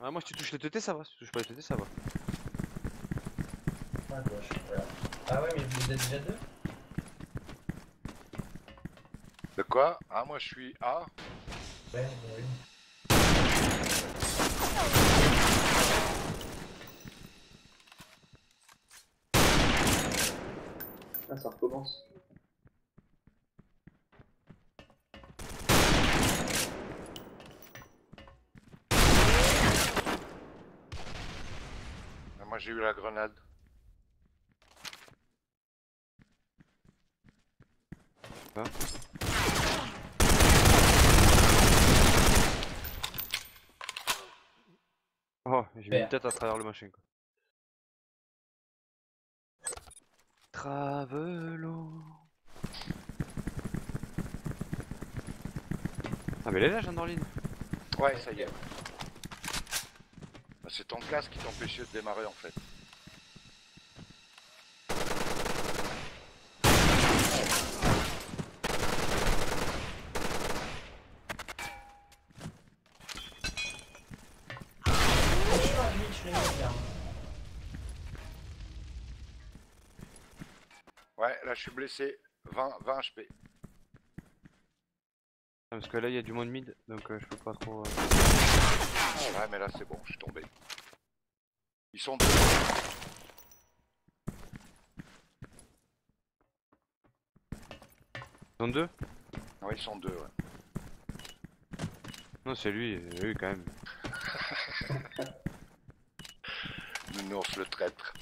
Ah, moi, si tu touches les TT, ça va. Si tu touches pas les TT, ça va. Ah, gauche, voilà. Ah ouais, mais vous êtes déjà deux De quoi? Ah, moi je suis A. Ouais, bah oui. Ah, ça recommence. J'ai eu la grenade. Oh, j'ai mis une tête à travers le machin, quoi. Travelo. Ah, mais elle est là, Jeanne Ouais, ça y est. Bah, C'est ton casque qui t'empêchait de démarrer en fait. Je suis à 8, je suis là. Ouais, là je suis blessé. 20, 20 HP. Parce que là, il y a du monde mid, donc euh, je peux pas trop. euh, Ouais, mais là c'est bon, je suis tombé. Ils sont deux. Ils sont deux Ouais, ils sont deux, ouais. Non, c'est lui, lui quand même. Nounours le traître.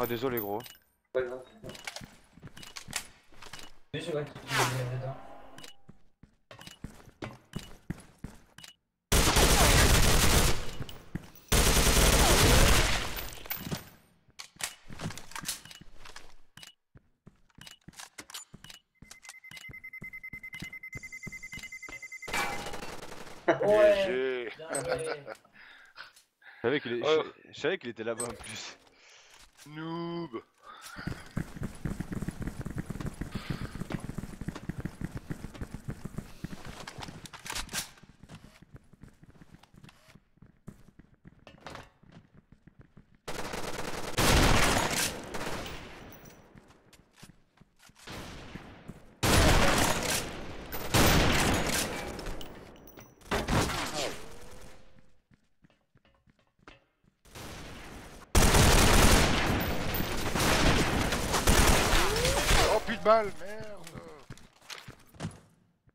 Ah, désolé, gros. Pas grave. Oui, je vois qui est dedans. Ouais. Je savais qu'il est... Je- je savais qu'il était là-bas en plus. Noob. Balles, merde.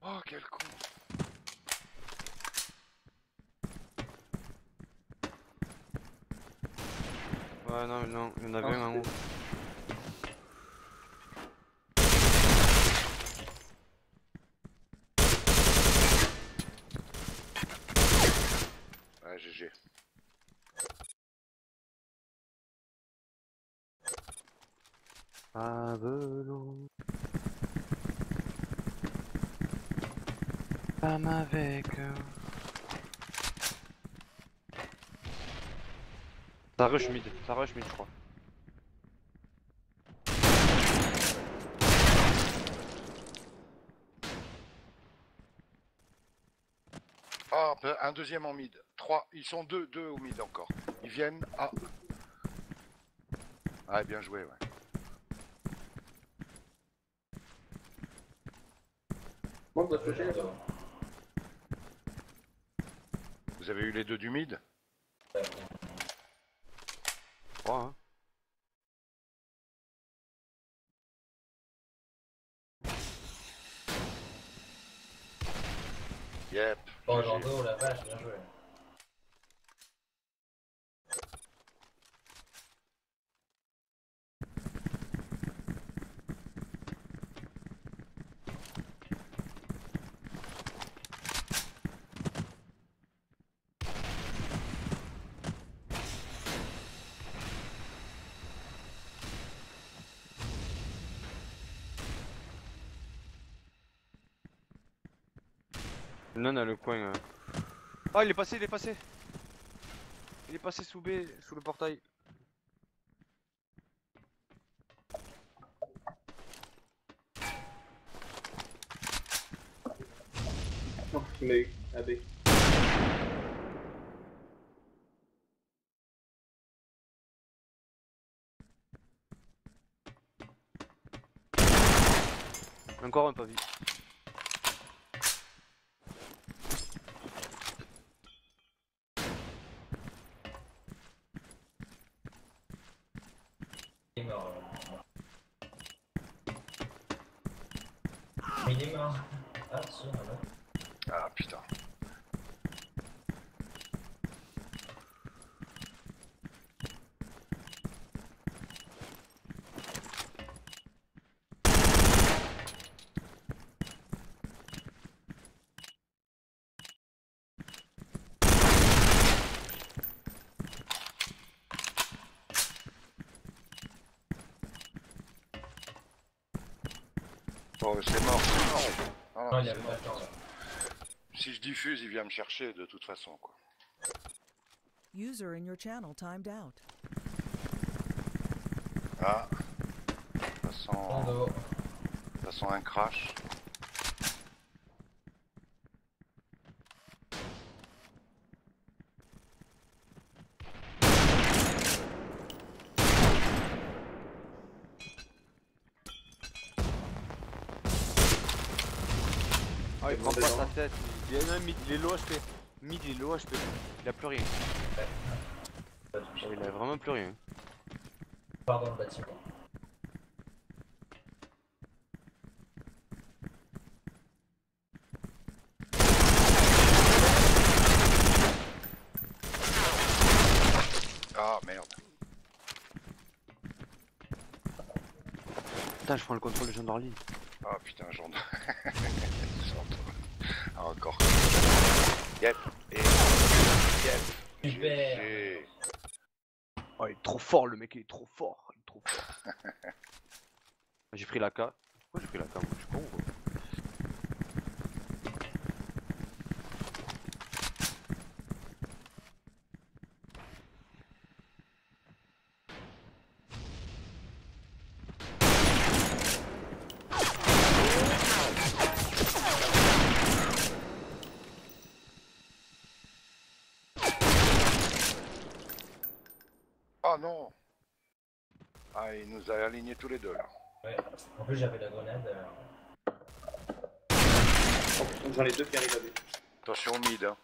Oh, quel con. Ouais, non, non, il y en avait Ah, un en haut. Ouais, GG. Travelo. Femme avec. euh. Ça rush mid, ça rush mid, je crois. Oh, peu- un deuxième en mid. Trois. Ils sont deux, deux au mid encore. Ils viennent. Ah. Ah, bien joué, ouais. Flécher là-bas. Vous avez eu les deux du mid Je crois, hein. Yep. Oh. Orlando, la vache, bien joué. Non a le coin. euh. Ah, il est passé, il est passé. Il est passé sous B, sous le portail. Eu. Ah. Encore un pas vu. Il est mort. Mais il est mort. Ah, si, ah non. Ah putain. Oh, c'est mort, c'est mort. Non, temps. Si je diffuse, il vient me chercher de toute façon, quoi. User in your channel timed out. Ah. Ça sent, Tondo. ça sent un crash. Ah, il Il prend est pas dedans. sa tête. Il non, mid, il est low HP. Mid, il est low HP. Il a plus rien. Il a vraiment plus rien. Pardon, le bâtiment. Ah merde. Putain, je prends le contrôle de gendarmerie. Ah putain, j'en. Encore. Yep. Et. Yep. Super. GG. Oh, il est trop fort, le mec, il est trop fort. Il est trop fort. j'ai pris la K. Pourquoi j'ai pris la K moi Je suis con ou quoi Ah non. Il nous a alignés tous les deux là. Ouais. En plus, j'avais la grenade. euh, Oh, J'en ai deux qui arrivent à B. Attention au mid. Hein.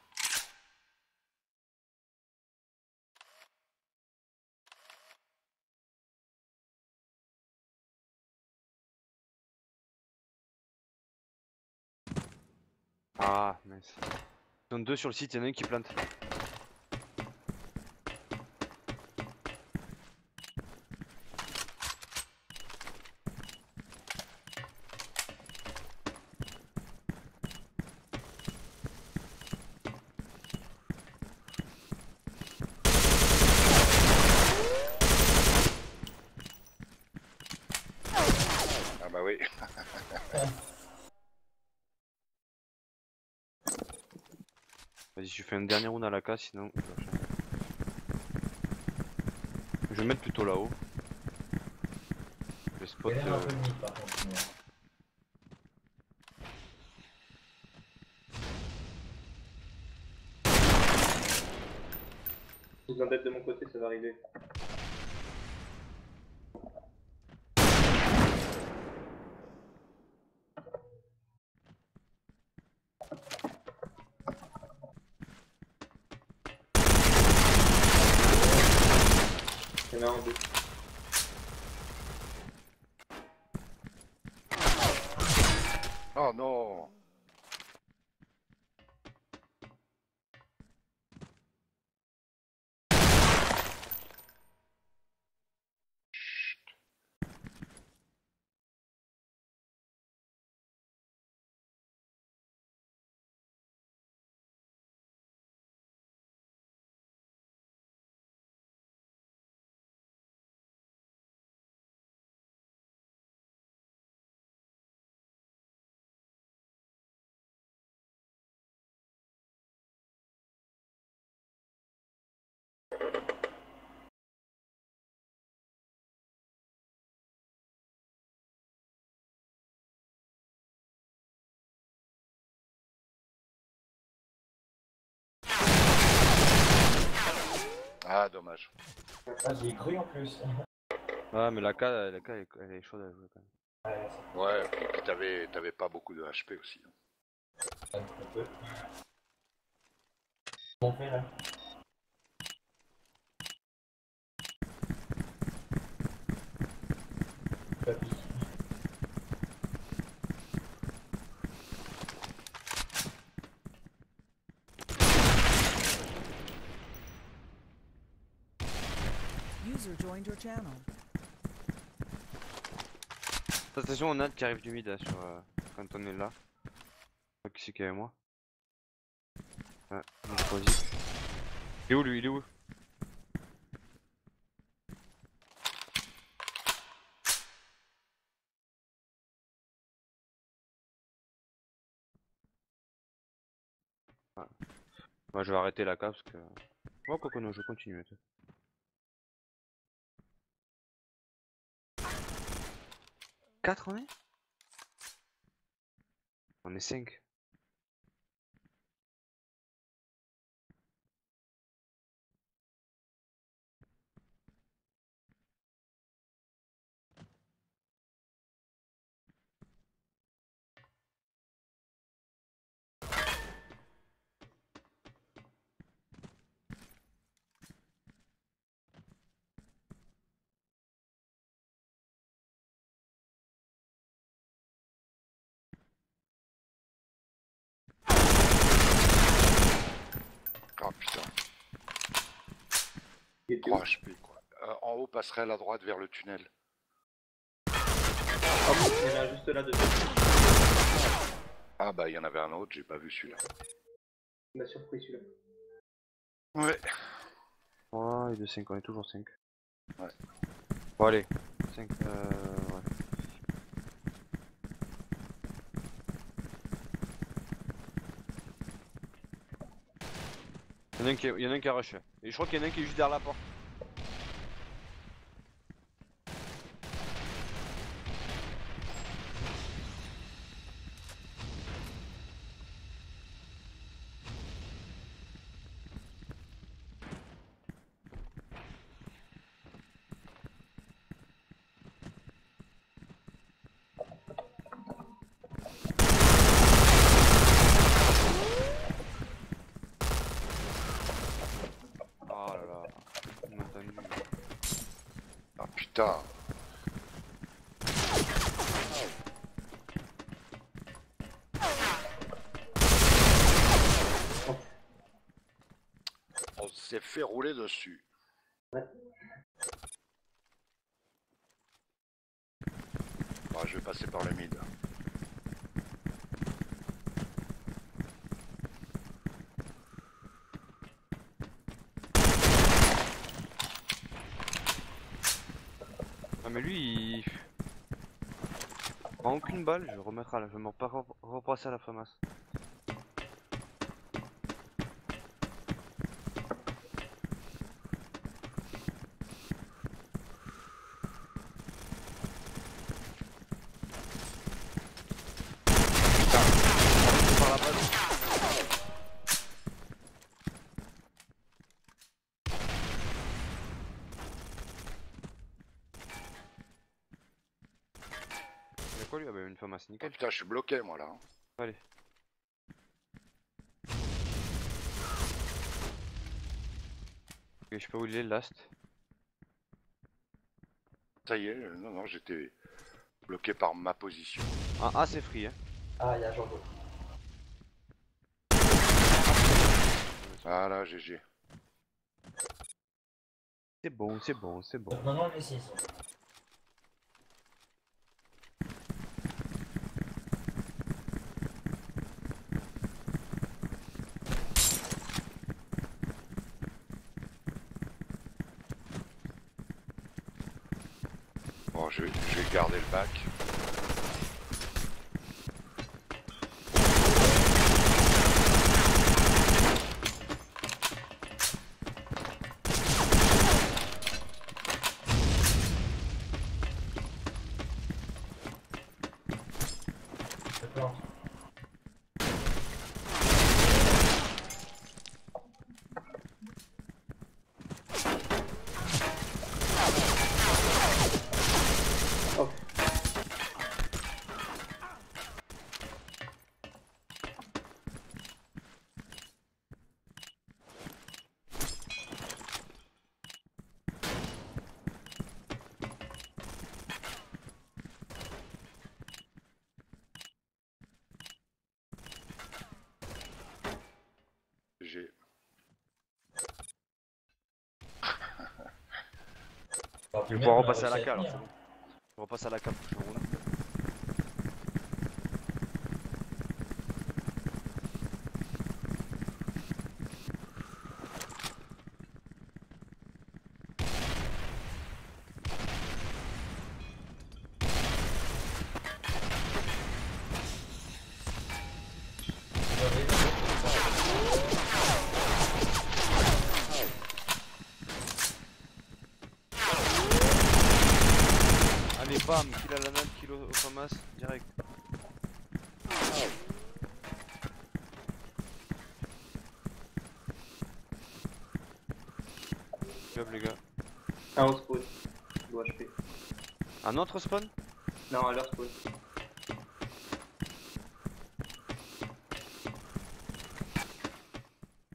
Ah, mince. Ils sont deux sur le site, il y en a un qui plante. Je fais un dernier round à la K, sinon. je vais me mettre plutôt là-haut. Le spot. Euh, mid par contre. mais- Vous en d'être de mon côté, ça va arriver. Ah, dommage. Ah, j'y ai cru en plus. Ah, mais la K, la K elle, est- elle est chaude à jouer quand même. Ouais, c'est Ouais, et puis t'avais, t'avais pas beaucoup de HP aussi. hein. un peu. Fait là. Papy. User joined your channel. Attention, on a qui arrive du mid là, sur, euh, quand on est là. Ah, Qui c'est qui est avec moi? Ouais, on a choisi. Il est où lui? Il est où? Moi je vais arrêter la cave. Moi quoi que non, je continue. Quatre on est On est 5. Ah putain, Il était 3 HP quoi. Euh, en haut, passerelle à droite vers le tunnel. Hop, il y en a un juste là dessus. Ah bah, il y en avait un autre, j'ai pas vu celui-là. Il m'a surpris celui-là. Ouais. 3 et de 5, on est toujours 5. Ouais. Bon allez, 5, euh... ouais. Il y en a un qui, est- il y en a un qui a rush. Et je crois qu'il y en a un qui est juste derrière la porte. Oh là là, il m'a entendu. Ah putain. On s'est fait rouler dessus. Ouais. Ah, je vais passer par le mid. Ah mais lui il... Aucune balle, je vais remettre à la... je vais me repa- rep- repasser à la FAMAS. Oh putain, je suis bloqué moi là. Allez. Ok, je sais pas où il est, last. Ça y est, euh, non, non, j'étais bloqué par ma position. Un A c'est free, hein. Ah, il y a Django. Ah là, GG. C'est bon, c'est bon, c'est bon. Maintenant, on est vais GG. On va repasser à la cale, c'est bon. On repasse à la cale. Bam, kill à la nade, kill au, FAMAS, direct. Job les gars. Un au spawn. Dois HP. Un autre spawn? Non, à leur spawn.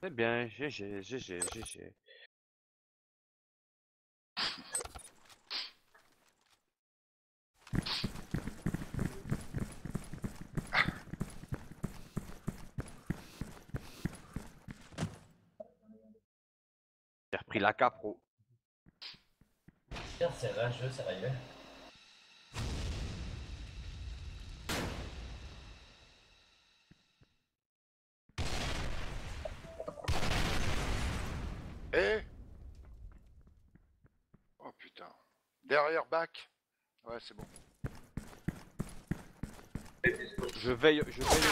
Eh bien, GG, GG, GG. Repris la capro. C'est rageux, sérieux. Et Oh putain. Derrière back. Ouais, c'est bon. Je veille, je veille.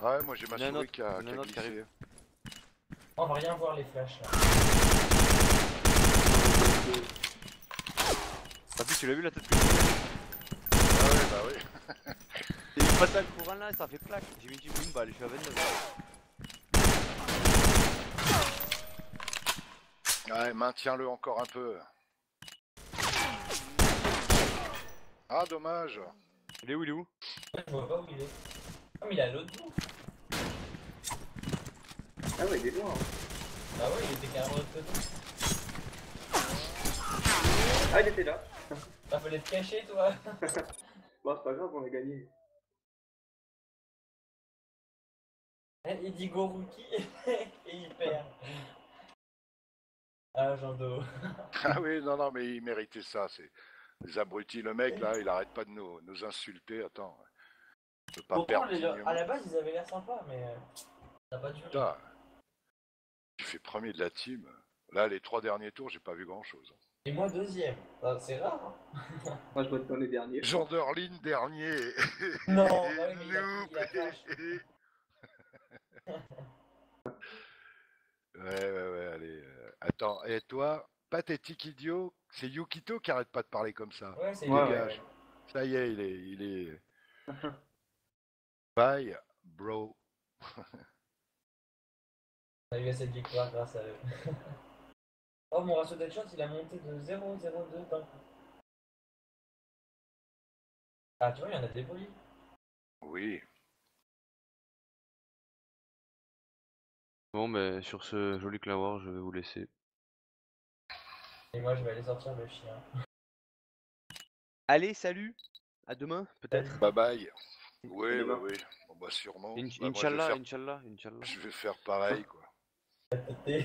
Ouais, moi j'ai ma Il y en a un souris autre, qui a, qui a glissé. On va rien voir les flashs là. Papy, tu l'as vu la tête que Ah ouais, bah oui. Il est passé à le courant là, ça fait claque. J'ai mis une petite balle, je suis à 29. Ouais, maintiens-le encore un peu. Ah, dommage. Il est où, il est où? Je vois pas où il est. Ah, mais il est à l'autre bout. Ah ouais, il est loin. hein. Ah ouais, il était carrément de l'autre côté. Ah, il était là. Ah, fallait te cacher toi. Bon, c'est pas grave, on a gagné. Il dit go rookie et il perd. Ah, Jean Do. Ah oui, non, non, mais il méritait ça. C'est des abrutis. Le mec, là, il arrête pas de nous, nous insulter. Attends. Pas Pourtant, perdre. les à la base, ils avaient l'air sympas, mais euh, ça n'a pas duré. Fais premier de la team. Là, les trois derniers tours, j'ai pas vu grand chose. Et moi, deuxième. Ah, C'est rare, hein. Moi, je vote dans les derniers. Jean Derlin, dernier. Non, bah oui, mais il a- Noob. il a flash. ouais, ouais, ouais, allez. euh, Attends, et toi, pathétique idiot, c'est Yukito qui arrête pas de parler comme ça. Ouais, c'est Ouais. Ça y est, il est. Il est... Bye, bro. On a eu assez de victoires grâce à eux. oh, mon ratio d'headshot, il a monté de 0,02 d'un coup. Ah, tu vois, il y en a des polis. Oui. Bon, ben sur ce joli clavoir, je vais vous laisser. Et moi, je vais aller sortir le chien. Allez, salut À demain, peut-être Bye bye. Oui, oui, Demain. oui. Bon, bah, sûrement. Bah, moi, Inch'Allah, faire- Inch'Allah, Inch'Allah. Je vais faire pareil, quoi. Tété.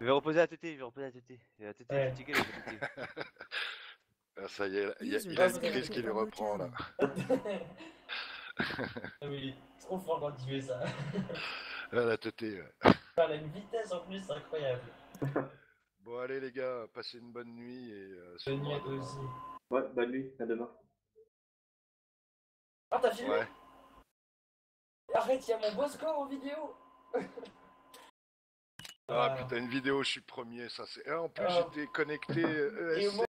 Je vais reposer la tétée, je vais reposer. Et La tétée est Ouais. fatiguée, la tétée. Ah, ça y est, il y a, User il a une crise qui your reprend, là. channel. Ah, mais il est trop fort quand il fait ça. Ah, la teuté, ouais. Elle a une vitesse en plus incroyable. Bon, allez, les gars, passez une bonne nuit et. Euh, Bonne nuit à toi demain. aussi. Ouais, bonne nuit, à demain. Ah, t'as filmé? Ouais. Arrête, il y a mon beau score en vidéo Ah putain, une vidéo, je suis premier, ça c'est. Ah, en plus, Ah. j'étais connecté ESC.